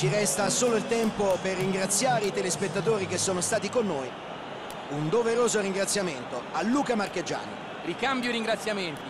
Ci resta solo il tempo per ringraziare i telespettatori che sono stati con noi. Un doveroso ringraziamento a Luca Marcheggiani. Ricambio ringraziamenti